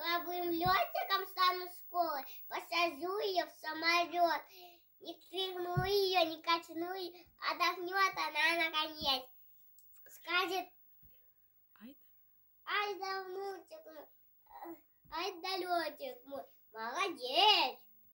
добрым летчиком стану школы, посажу ее в самолет. Не стряхну ее, не качну ее, отдохнет она наконец. Скажет, Ай, ай да внучек мой, ай да летчик мой, молодец.